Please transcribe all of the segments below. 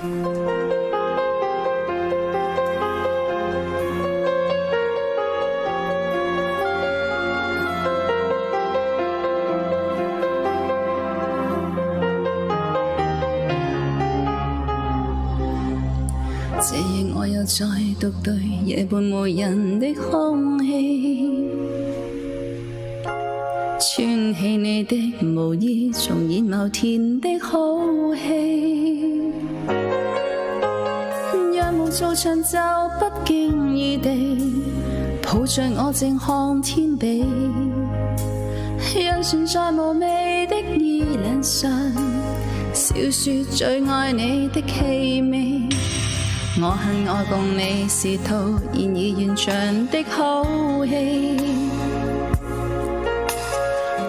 这夜我又再独对夜半无人的空气，穿起你的毛衣，重演某天的好戏。做场就不经意地抱着我静看天地，人存在无味的衣领上，小说最爱你的气味。我恨我共你是套现已完场的好戏，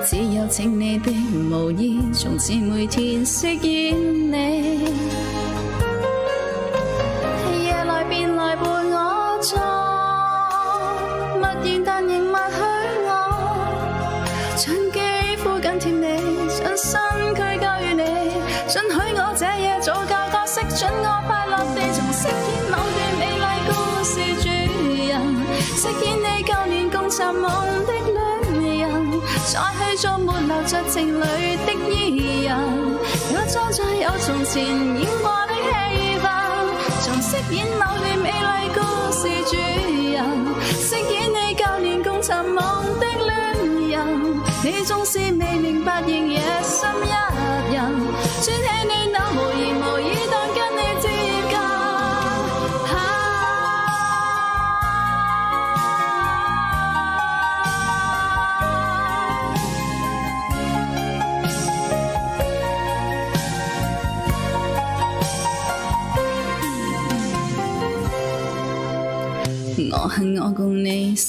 只有请你的毛衣，从此每天饰演你。饰演某段美丽故事主人，饰演你旧年共寻梦的恋人，再去做没留着情侣的伊人，我装作有从前演过的戏份，重饰演某段美丽故事主人，饰演你旧年共寻梦的恋人，你纵是未明白，仍野心一。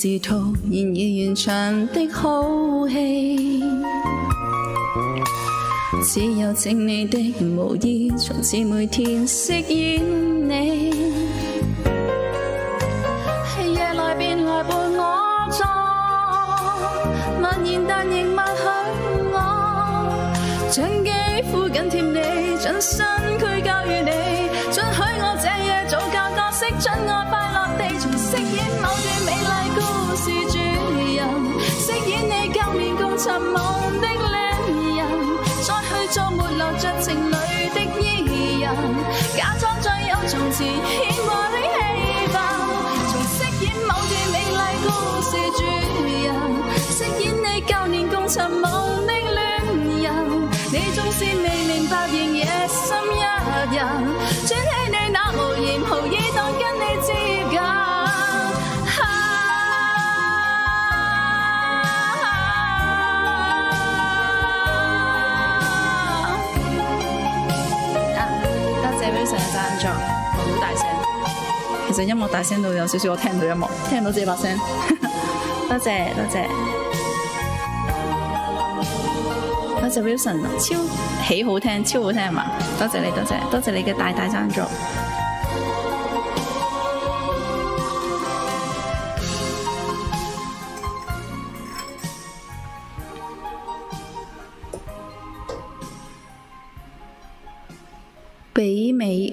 是套現已完场的好戏，只有请你的毛衣，从此每天饰演你。夜来便来伴我坐，默然但仍默许我，将肌肤紧贴你，将身躯交予你，准许我这夜早教角色，准我快乐地重饰演某段段美麗故事主人，飾演你舊年共尋夢的戀人，再去做沒留着情侶的伊人，假裝再有從前演過的戲份，重飾演某段美麗故事主人，飾演你舊年共尋夢的戀人，你縱是未明白，仍野心一人，音樂大聲到有少少我聽唔到音樂，聽唔到自己把聲。多謝多謝多謝 Wilson，超喜好聽，超好聽係嘛？多謝你，多謝多謝你嘅大大贊助。比美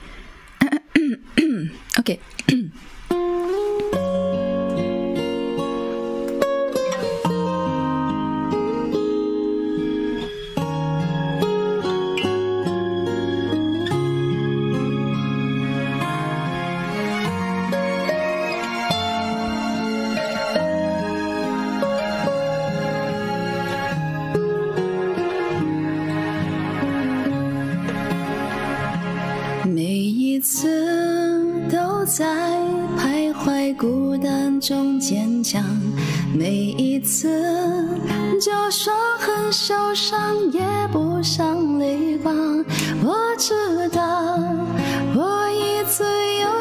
Hmm, okay.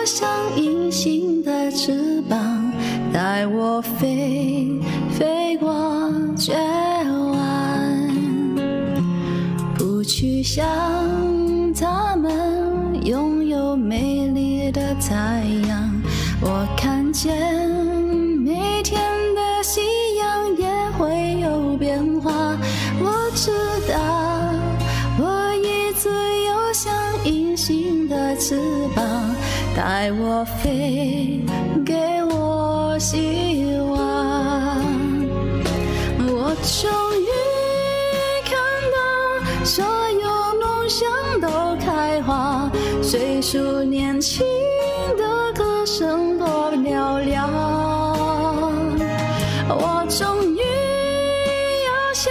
像隐形的翅膀，带我飞，飞过绝望。不去想他们拥有美丽的太阳，我看见每天的夕阳也会有变化。我知道，我一直有像隐形的翅膀。带我飞，给我希望。我终于看到所有梦想都开花，歲數年轻的歌声多嘹亮。我终于翱翔，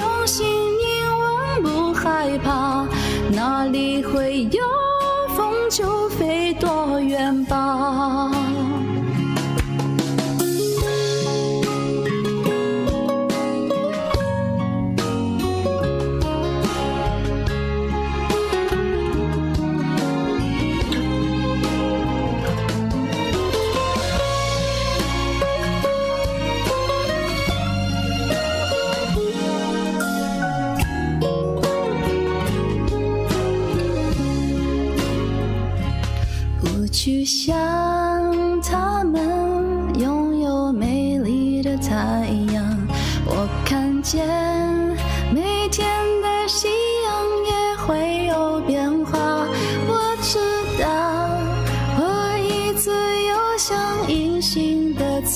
用心凝望，不害怕，哪里会有风？就飞多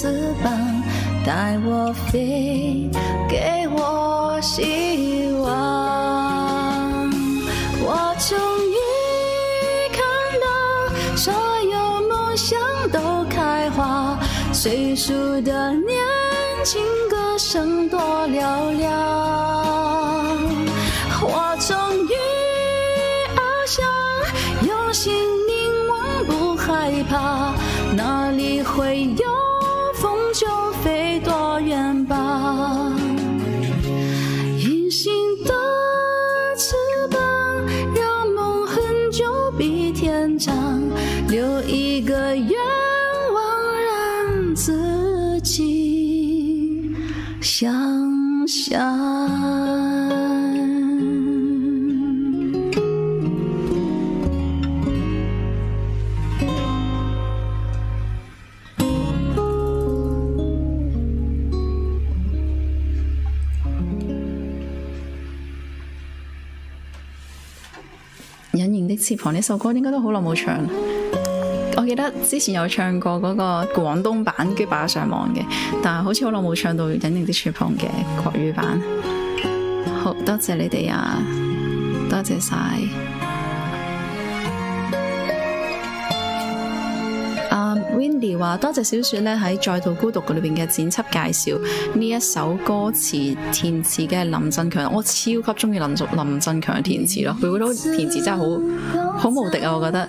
翅膀带我飞，给我希望。我终于看到所有梦想都开花，最初的年轻歌声多嘹亮。想象。隐形的翅膀呢首歌应该都好耐冇唱。記得之前有唱過嗰個廣東版，跟住擺上網嘅，但係好似好耐冇唱到隱形的翅膀嘅國語版。好多謝你哋啊，多謝晒。Wendy 話多謝小雪咧喺再度孤獨裏邊嘅剪輯介紹，呢一首歌詞填詞嘅林振強，我超級中意林林振強嘅填詞咯，佢嗰種填詞真係好好無敵啊！我覺得，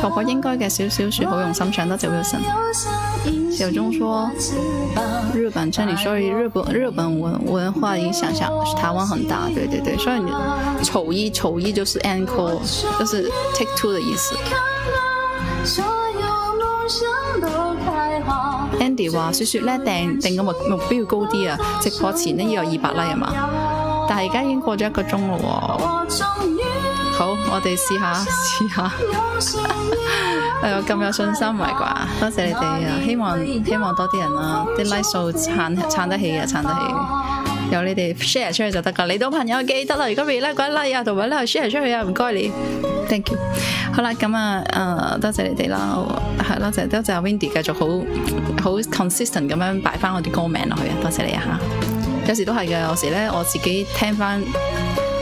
婆婆應該嘅小小說好用心唱，多謝 Wilson。小鐘說日本，所以日本日本文文化影响下，台灣很大，對對對，所以丑一丑一就是 encore，就是 take two 的意思。Andy 話雪雪咧定定個目目標要高啲啊，直播前呢要有二百 like 啊嘛，但係而家已經過咗一個鐘咯。好，我哋試下試下，誒咁 有信心唔係啩？多謝你哋啊！希望希望多啲人啦，啲 like 數撐撐得起嘅，撐得起。由你哋 share 出去就得噶，你到朋友記得啦。如果未 like 嗰啲 like 啊，同埋咧 share 出去啊，唔該你。Thank you。好啦，咁啊誒，多謝你哋啦，系啦，就多謝阿 Windy 繼續好好 consistent 咁樣擺翻我啲歌名落去啊，多謝你啊吓。有時都係嘅，有時咧我自己聽翻。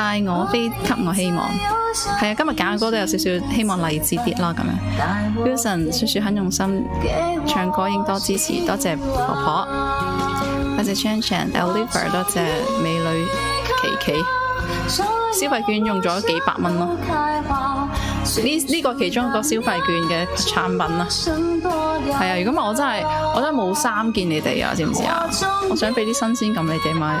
帶我飛給我希望，系啊！今日揀嘅歌都有少少希望勵志啲啦咁樣。Wilson 雪雪很用心唱歌，應多支持，多謝婆婆，多謝 Chan Chan，Deliver，多謝美女琪琪。消費券用咗幾百蚊咯，呢呢個其中一個消費券嘅產品啦。係啊，如果唔係我真係我真系冇衫见你哋啊，知唔知啊？我想俾啲新鮮感你哋買。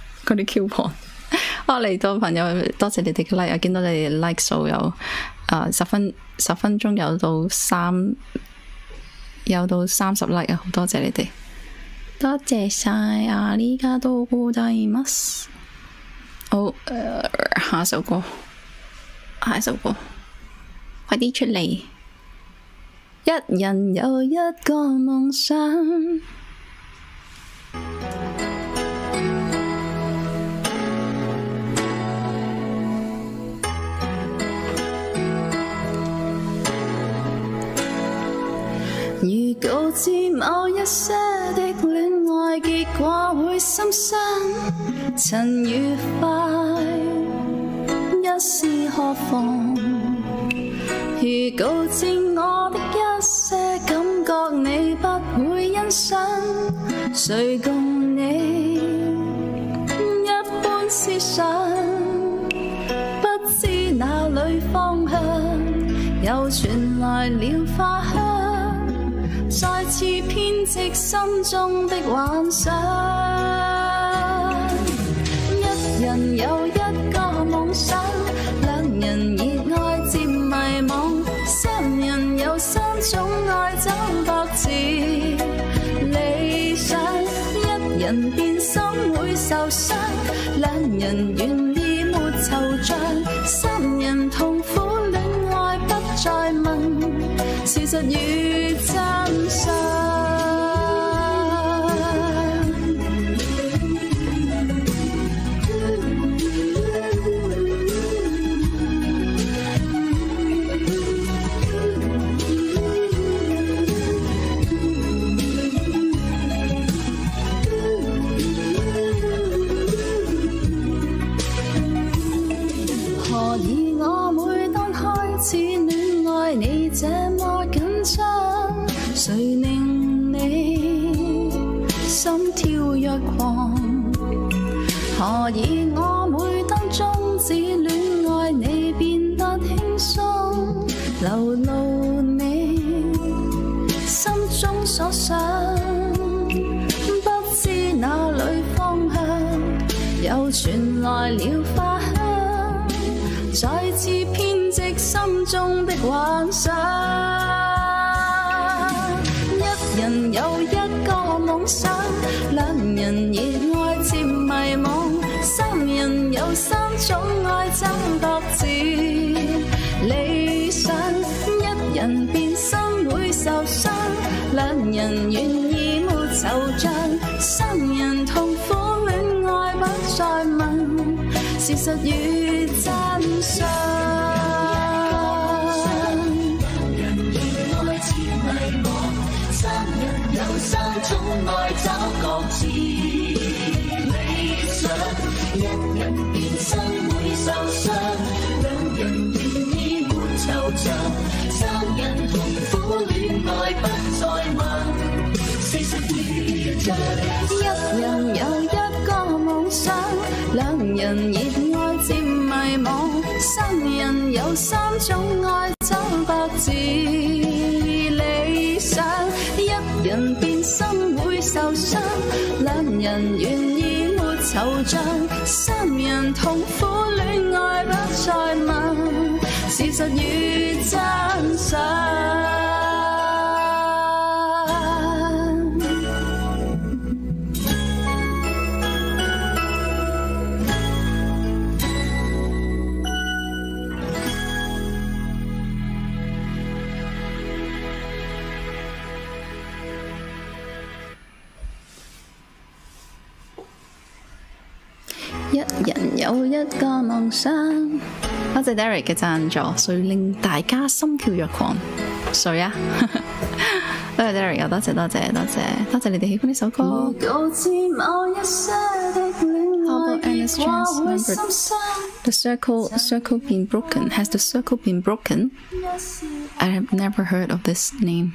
嗰啲 coupon，啊嚟到朋友，多謝你哋嘅 like，啊見到你哋 like 數有啊十分十分鐘有到三有到三十 like 啊，好多謝你哋，多謝晒啊！呢家都好大乜？好，下首歌，下首歌，快啲出嚟！一人有一個夢想。如告知某一些的恋爱结果会心伤，曾愉快一試何妨？如告知我的一些感觉你不会欣赏，谁共你一般思想？不知哪里方向，又传来了花香。再次編織心中的幻想，一人有一個夢想，兩人熱愛漸迷惘，三人有三種愛爭奪時理想，一人變心會受傷，兩人願意沒惆怅，三人痛苦戀愛不再問，事實與中所想？不知哪里方向，又传来了花香，再次编织心中的幻想。一人有一个梦想，两人热爱渐迷惘，三人有三種愛爭奪人願意沒惆悵，三人痛苦戀愛不再問事實與真相。人熱愛似迷惘，三人有三種愛找各自理想。一人變心會受傷，兩人願意沒惆悵，三人痛苦戀愛不，一人有一个梦想，两人热爱渐迷惘，三人有三种爱找各自理想。一人变心会受伤，两人愿意没惆怅，三人痛。有一個夢想。多謝 Derek 嘅贊助，誰令大家心跳若狂？誰啊？多謝 Derek，又多謝多謝多謝多謝你哋喜歡呢首歌。告知某一些的戀愛 about Anna's 結 chance 果會心傷。The circle circle been broken. Has the circle been broken? I have never heard of this name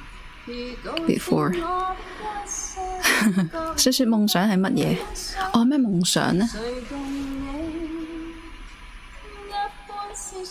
before 知我一些各說說夢想係乜嘢？哦，咩夢想呢？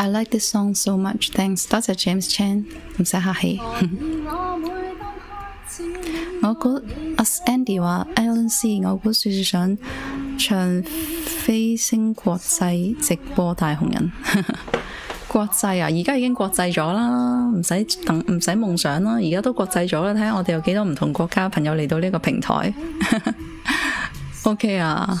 I like this song so much, thanks。多謝 James Chan，唔使客氣。我估阿 Andy 話 Alan C，我估雪雪想唱飛升國際直播大紅人。國際啊，而家已經國際咗啦，唔使等，唔使夢想啦，而家都國際咗啦。睇下我哋有幾多唔同國家朋友嚟到呢個平台。OK 啊，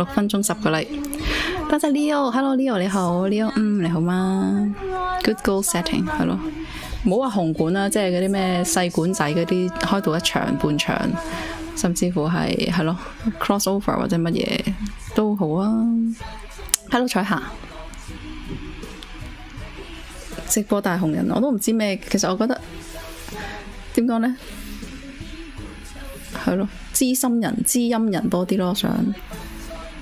六分鐘十個 like，多謝 Leo，Hello Leo 你好，Leo 嗯你好嗎？Good goal setting 係咯，唔好話紅館啦，即係嗰啲咩細館仔嗰啲開到一場半場。甚至乎係係咯，crossover 或者乜嘢都好啊。Hello 彩霞，直播大紅人我都唔知咩，其實我覺得點講呢？係咯，知心人、知音人多啲咯，想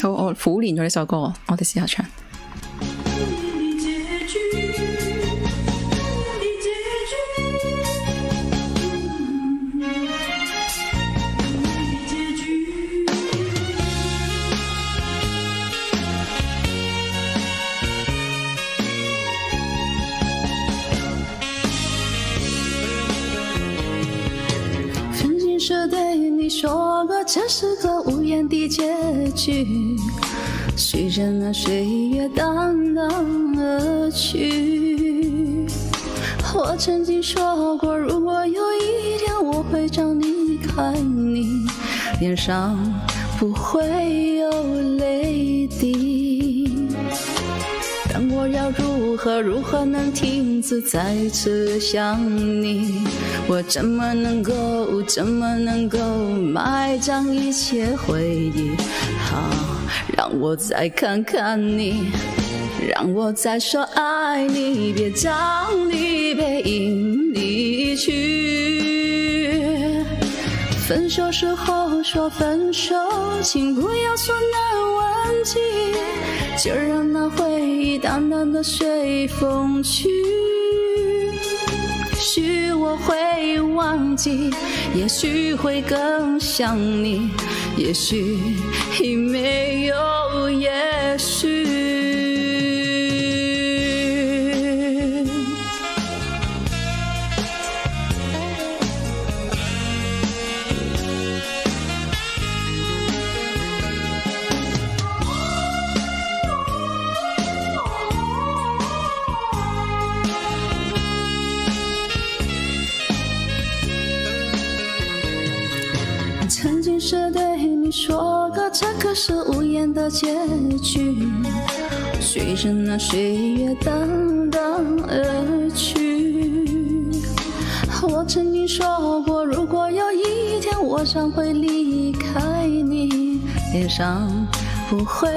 好，我苦練咗呢首歌，我哋試下唱。說過这是个无言的结局，随着那岁月淡淡而去。我曾经说过，如果有一天我會長離開你，脸上不会有泪滴。但我要如何如何能停止再次想你？我怎么能够怎么能够埋葬一切回忆？好，让我再看看你，让我再说爱你，别将你背影离去。分手时候说分手，请不要说难忘记。就让那回忆淡淡的随风去，我会忘记，也许会更想你，也许已没有也许是对你说过，这可是无言的结局。随着那岁月等等而去。我曾经说过，如果有一天我将会离开你，脸上不会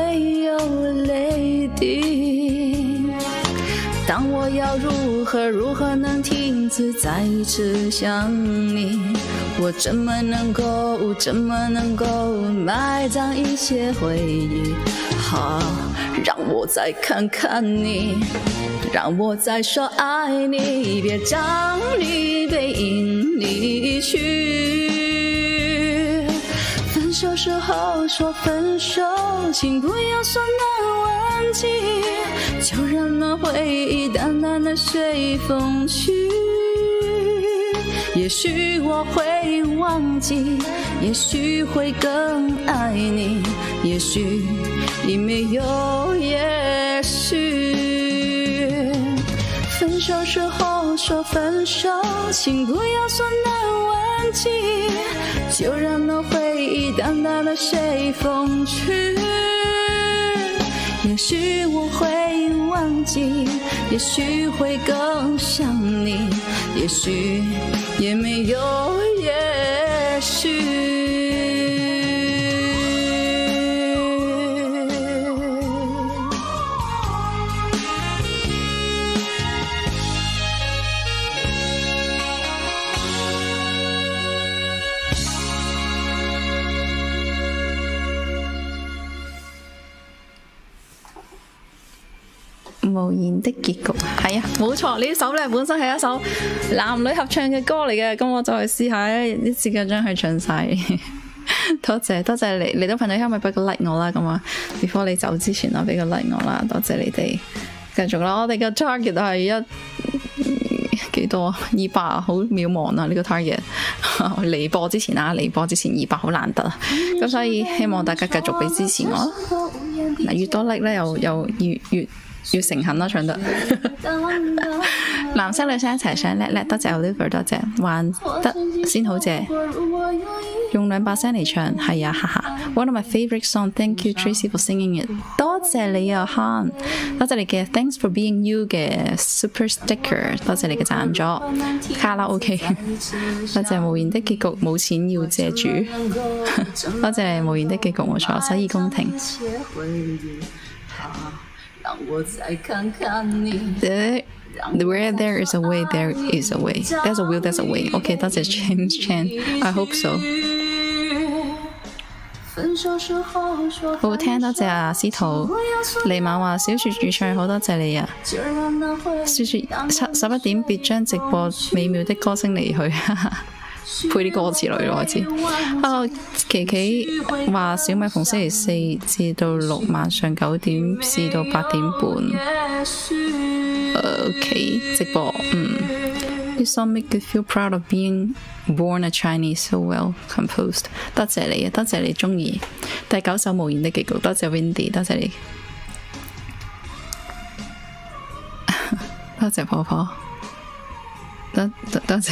有泪滴。当我要如何如何能停止再次想你？我怎么能够怎么能够埋葬一切回忆？好，让我再看看你，让我再说爱你，别将你背影离去。分手时候说分手，请不要说难忘就让那回忆淡淡的随风去。也许我会忘记，也许会更爱你，也许已没有也许。分手时候说分手，请不要说难忘记，就让那回忆淡淡的随风去。也许我会忘记，也许会更想你，也许。也没有也许。無言的結局係啊，冇錯，呢首咧本身係一首男女合唱嘅歌嚟嘅，咁我就去試下一次嘅將佢唱晒。多謝多謝你嚟到朋友圈咪俾個 like 我啦，咁啊，before 你走之前啊，俾個 like 我啦，多謝你哋，繼續啦，我哋嘅 target 係一幾多？二百，好渺茫啊！呢、這個 target 離播之前啊，離播之前二百好難得啊，咁所以希望大家繼續俾支持我，嗱越多 like 咧，又又越越。要誠懇啦，唱得男生女生一齊唱叻叻，多謝 Oliver，多謝玩得先好謝，用兩把聲嚟唱係啊，哈哈。One of my favourite song，Thank you Tracy for singing it。多謝你啊，Han，多謝你嘅 Thanks for being you 嘅 Super Sticker，多謝你嘅贊助。卡拉 OK，多謝無言的結局，冇錢要借住。多謝你無言的結局冇錯，洗耳恭聽。The where there is a way, there is a way. There's a will, there's a way. OK，多謝 James Chan。I hope so。好好聽，多謝啊司徒。尼瑪話小雪主唱，好多謝你啊。小雪十十一點別將直播美妙的歌聲離去。配啲歌詞落去咯，我知。啊，琪琪話小米逢星期四至到六晚上九點至到八點半。OK，直播。嗯。This song make you feel proud of being born a Chinese so well composed。多謝你啊，多謝你鍾意。第九首無言的结局，多謝 Windy，多謝你。多謝婆婆。多多多謝。